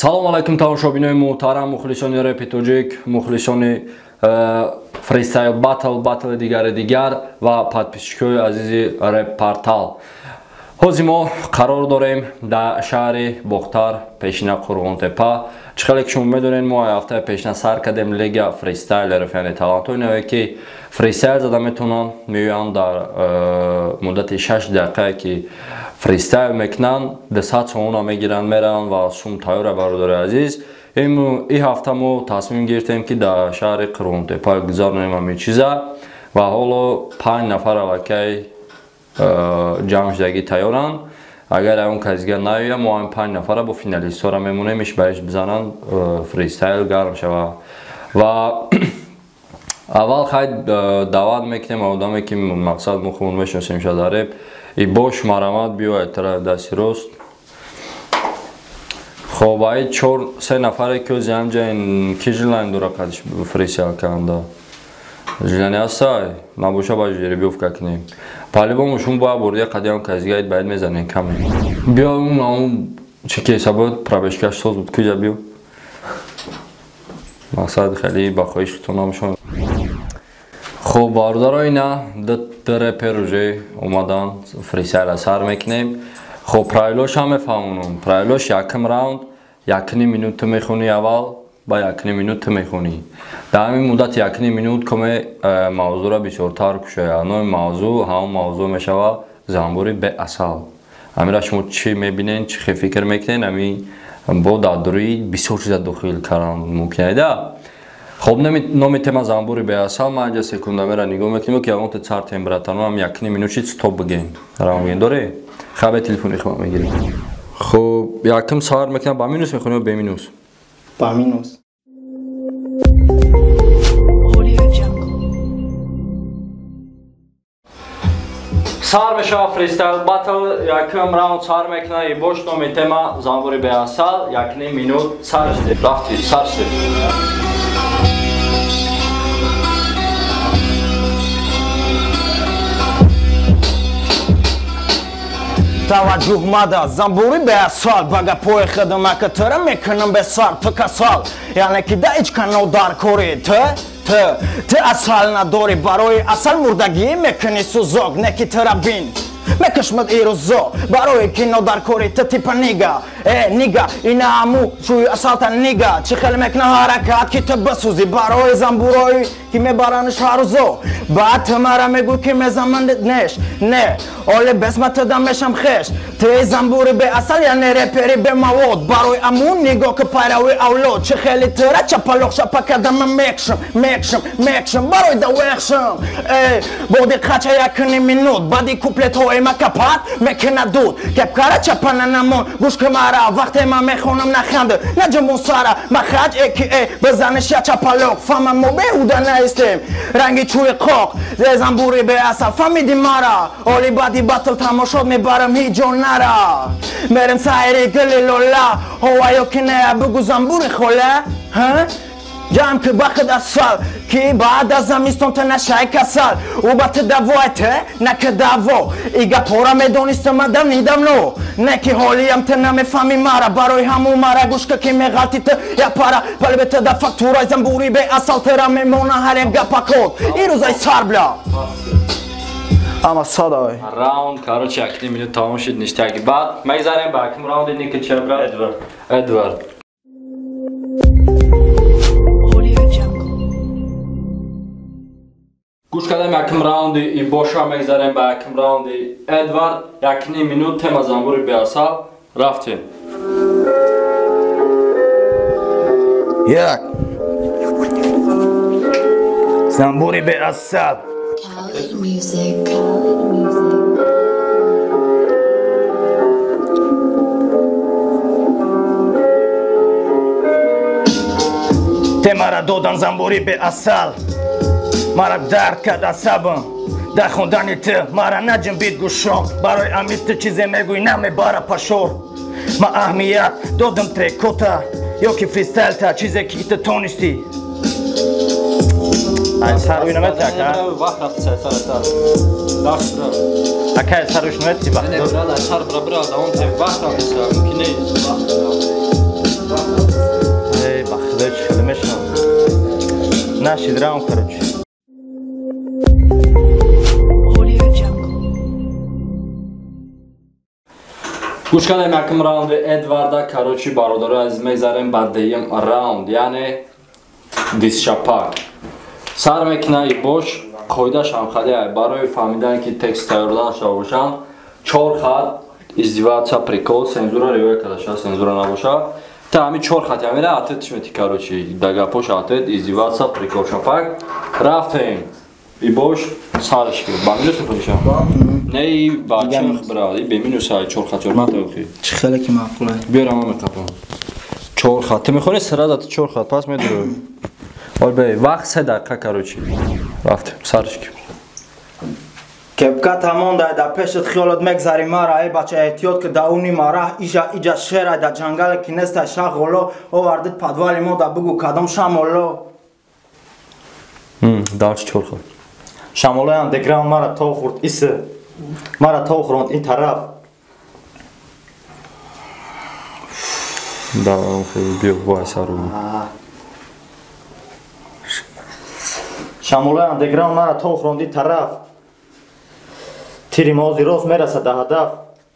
салому алайкум тамошобинои муҳтарам мухлисони репи тоҷик мухлисони э, фристайл батл батли дигари дигар ва подписчикои азизи реп портал. Ҳозир мо қарор дорем дар шаҳри бохтар пешина қурғонтепа чӣ хеле ки шумо медонед мо ҳафтаи пешина сар кардем лига фристайлеров яъне талантҳои наве ки фристайл зада метавонанд меоянд дар э, муддати шаш дақиқа ки фристайл мекунанд десад сомона мегиранд мераванд ва сум тайёра бародари азиз. Ин ҳафта мо тасмим гирифтем ки дар шаҳри қурғонтепа гузаронем ҳамин чиза ва ҳоло панҷ нафар аллакай э, ҷамъ шудагӣ тайёранд агар он кас дигар наоя мо ҳамин панҷ нафара бо финалистҳора мемонем иш баиш бизананд э, фристайл гарм шава. Ва аввал хай э, даъват мекунем одаме ки мақсад мухумон мешиносем шадареб и бош марамад биёед тара дасти рост. Хоб аи чор се нафаре ки ози ҳамҷаин ки жилани дора кадиш фристайл канда? Жилани ҳастай набоша ба жеребиёвка кунем. Палибон шумо бояд бордия қадиам казигаид баид мезанем каме биё он чӣ кеса буд пробежкаш соз буд куҷа биё? Мақсад хеле ба хоҳишитон намшон хуб бародаро ина дре перуже омадан фрисайла сар мекунем. Хуб правилоша мефаҳмонам правилош якм раунд якни минута мехонӣ аввал ба якни минута мехонӣ. Дар ҳамин муддати якни минут коме э, мавзӯъра бисёртар кушоя. Номи мавзӯъ ҳамон мавзӯъ мешавад занбури беасал. Ҳамира шумо чӣ мебинед чӣ хел фикр мекунед ҳамин бо дар дуруи бисёр чиза дохил кардан мумкинада хоб номи тема занбури беасал ма аҷа секундамера нигоҳ мекунем ки ягонта цар тембратану ам якни минут чи стоп бигем равген доре хабе телефони хма мегирем хуб якм савар мекунам ба минус мехонем бе минус ба минус сар мешава фристайл батл якм раунд сар мекуна и бош номи тема занбури беасал якни минут сар шуди рафти сар шуди таваҷҷӯҳ мада. Занбурӣ беасал ба гапҳои хидмака тара мекунам бесар ту касал яъне ки да ҳеҷ канодаркорӣ ту ту ту асал надорӣ. Барои асал мурдагӣ мекунӣ сӯзок не ки тарабин мекашмад ирӯзо барои кинодаркорӣ ту типа нига. Э нига ина ҳаму шӯи асалта нига. Чӣ хел мекуна ҳаракат ки ту басӯзӣ барои занбурои ки мебаранш ҳарӯзо баъд ту мара мегӯй ки мезамандед неш. Не оле бесматада мешам хеш. Ти занбури беасал яъне репери бемавод. Барои амун нигоҳ ки пайрави авлод чӣ хели тира чапалоқ шапакадама мекшам мекшам мекшам барои да вехшам э бо диққача якни минут баъди куплетҳои ма капат мекина дуд. Кепкара чапана намон гӯшки мара вақте ма мехонам наханды наҷамон сара махаҷ эки э бизаниш я чапалоқ фама мо беҳуда наистем ранги чӯи қоқ зезанбури беасал фамиди мара. Оли баъди батл тамошод мебарам ҳеҷ ҷон нара. Мерем сайри гили лола. Ҳоваё ки нея бугу занбури хола ҷамъ ки бақд асал ки баъд аз замистон та нашай касал ӯ ба ти давоате на ки даво и гапора медонистама давнидамно не ки ҳолиям ти намефаҳми мара барои ҳамун мара гӯшка ки меғалти ти япара палбета да фактураи занбури беасал тира мемона ҳарек гапакот ирӯзай сар бля. Ама садай раунд короче якни минут тамом шуд ништяги баъд мегзарем ба якм раунди ники чи брат? Эдвард. Эдвард гӯш кардем якм раунди и боша мегзарем ба якм раунди эдвард якни минут тема занбури беасал рафтем як занбури music. те мара додан занбури беасал мара дард кард асабам дар хондани ту мара наҷанбид гӯшом барои амид ту чизе мегӯй намебара пашор. Ман аҳамият додам трекота ё ки фристайлта чизе ки ту тонистӣ سروش نمیت یک ها؟ وقت رفت سه سر سر داشت برا اکه سروش نمیت چی وقت داشت؟ نه برا سر برا برا دوام تیم وقت رفت سر ممکنه وقت رفت ای بخدای چی خیلی میشنم نه شیدره هم کرد چی гӯш кардем якум раунди эдварда карочи бародаро азиз мегзарем ба деюм раунд яъне дисшапак. Сар мекина и бош қоидаш ҳам хале барои фаҳмидане ки текст тайёрда шуда бошанд чор хат издивация прикол сензура риоя карда шуда сензура набоша. Та ҳами чор хат ямира атетиш мети карочи. Да гапош атет издивация прикол шапак. Рафтем и бош сарш кир ба минуса пуша не и ба чих брат и беминуса чор хат чор хат охи чӣ хеле ки маъқуле биёрам ма мекапам чор хат ты мехони сразу ты чор хат пас медуро ой бе вақт се дақиқа карочи рафтем сарш кир кепка тамон дай да пешат хиёлот мегзари мара ай бача эҳтиёт ки да уни мара ижа иҷа шерай да ҷангале ки нестай шағоло овардид падвали мо да бугу кадом шамоло дарч чор хат шамолои андеграунд мара то хурд исе мара то хуронд ин тараф. Да биё вай сару. Шамолои андеграунд мара то хуронд ин тараф. Тири мози рост мераса да ҳадаф.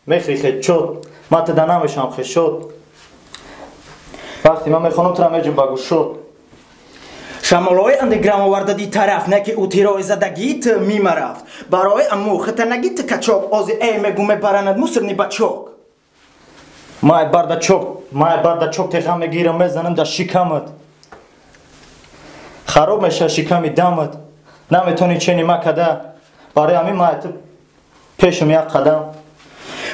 Мехрихед чот ма тида намешам хешод вақте ман мехонам тура меҷум ба гӯшод шамолои андеграм овардади тараф не ки утирои задагит мима рафт барои аму хатанагит качок ози эй мегу мебаранад мусрни бачок. Май бардачок май бардачок теха мегирам мезанам да шикамат. Хароб меша шиками дамат. Наметони чени ма када. Барои ҳамин май ту пешум як қадам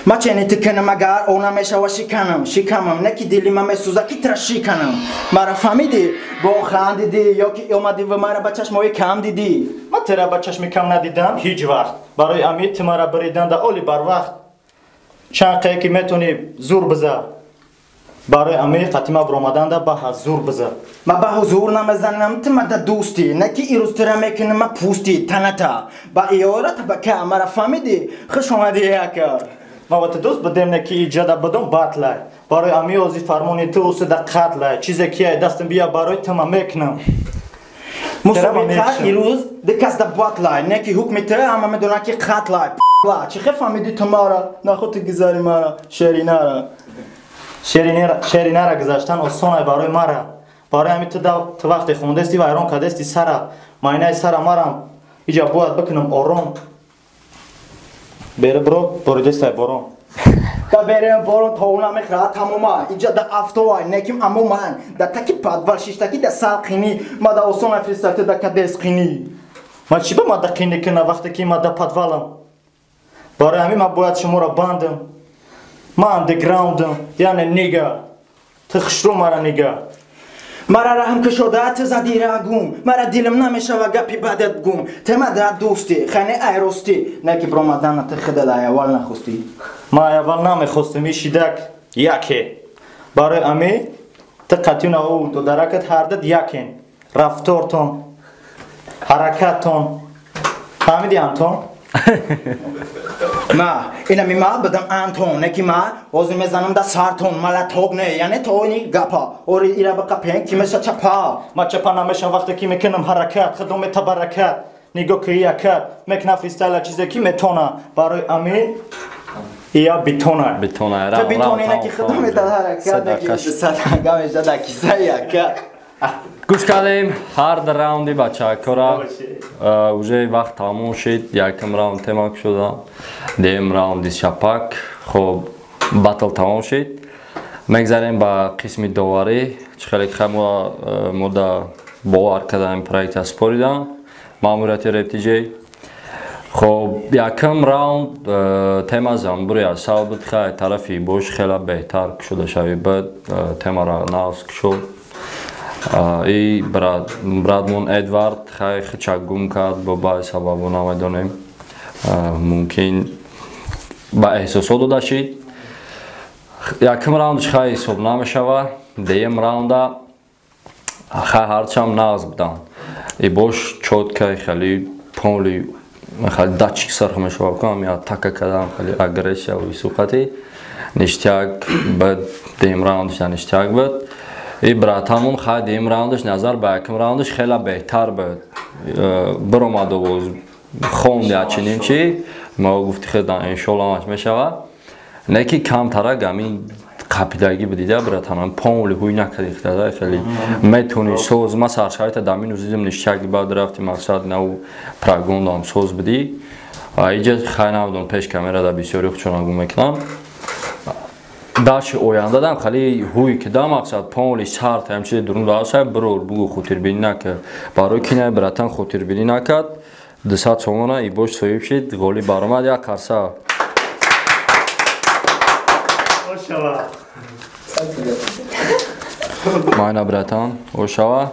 ма чени тиканам агар она мешава шиканам. Шикамам. Не ки дили ма месӯза ки тра шиканам. Мара фаҳмидӣ бо хандидӣ ё ки омадӣ ва мара ба чашмои кам дидӣ ман тера ба чашми кам надидам? Ҳеҷ вақт. Барои ами ти мара бариданда оли барвақт чанд қае ки метони зур биза барои ами қатима биромаданда баҳа зур биза ма ба ҳузур намезанам ти ма да дӯстӣ не ки ирӯз тира мекунам ма пӯстӣ таната ба иёрата ба ка мара фаҳмидӣ хуш омадӣ яка ма ба ту дӯст бидем не ки иҷада бидон батлай. Барои ами ози фармони ту усида қатлай. Чизе ки ай дастам бия барои тума мекунам мусобиқа мекшам. ирӯз дикаста батлай. Не ки ҳукми ти ама медона ки қатлай. Ла чи хе фаҳмидӣ ту мара? Нахуд ти гизари мара шеринара Шеринера- шеринара гузаштан осонай барои мара. Барои ами ту да- ту вақте хондести вайрон кардести сара. Майнаи сара марам. Иҷа бояд бикунам ором бери биро боридестай борон да берем борон то уна мехра тамома иҷа да автовай неким амуман да таки падвал шиштаки да салқини ма да осонай фристати да кадесқини ма чӣ ба ма да қини кина вақте ки ма да подвалам барои ҳамин ма бояд шуморо бандам ма андеграундам яъне нига ту хушрӯ мара нига мара раҳм кушода ти задира гум. Мара дилам намешава гапи бадат гум. Тема да дӯстӣ хане айростӣ не ки биромадана ти хидада аввал нахустӣ ма аввал намехостам и шидак яке. Барои ами ту қатюна ӯ додаракат ҳардад якен. Рафтортон ҳаракаттон фаҳмиди антон ма инами ма бидам антон не ки ма ҳозир мезанам да сартон малатоб не яъне тони гапа ори ира бақапен ки меша чапа ма чапа намешам вақте ки мекунам ҳаракат худоме табаракат нигоҳ ки якат мекунам фристайла чизе ки метона барои ами ия битона битона та битони не ки худоме да ҳаракат не ки садака меша да киса яка гӯш кардем ҳард раунди бачакора уже вақт тамом шид якум раунд темак шуда деюм раунд дисшапак хоб батл тамом шид мегзарем ба қисми доварӣ чӣ хеле хемо мода бовар кардаем проекта споридам маъмурияти рептиҷей хоб якум раунд тема занбури аст сабаби хай тарафи бош хела беҳтар кушода шави бад темаро навз кушод и брат братмон эдвард хай хичак гум кард бо баъзи сабабо намедонем мумкин ба эҳсосот дода шид якум раундш хай ҳисоб намешава деюм раунда хай ҳарчам нағз будам. И бош чоткай хеле поли хеле датчик сарх мешава кунам я така кардам хеле агрессия и сухати ништяк бад деюм раундш ништяк буд и братанмон хайди им раундаш назар ба якум раундаш хела беҳтар буд Э, биромаду боз хонди ачиним чи ма гуфти хеда иншолла маш мешава. Неки камтарак ами қапидагӣ бидида братанам помули ҳуй накади хитада хели метуни соз ма саршарита дамин узидим нишчаги баъд рафти мақсад нав прогондам соз биди иҷа хайнавдум пеш камерада бисёри хучонагу мекунам даши ояндадам хали ҳуй ки да мақсад помули сарт ҳамчизе дурун даса бирор бугу хотирбинӣ накард. Барои кинай братан хотирбинӣ накард дусад сомона и бош соҳиб шид ғолиб баромад як қарса. Майна братан ошава.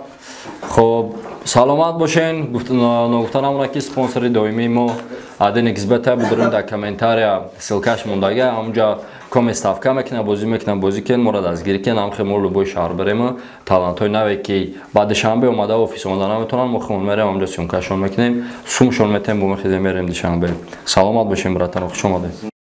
Хоб саломат бошен. Ногуфтанамона ки спонсори доимии мо адини кисбета бидурин дар комментария силкаш мондага ҳамунҷа коме ставка мекунам бозӣ мекунам бозӣ кен моро дастгирӣ кен ҳам хемо лубои шаҳр барем талантҳои наве ки баъди шанбе омада офис омада наметавонам мо хемон мерем ҳамҷа сёмкашон мекунем сумшон метем бо мехезем мерем душанбе саломат бошем братаро хуш омадед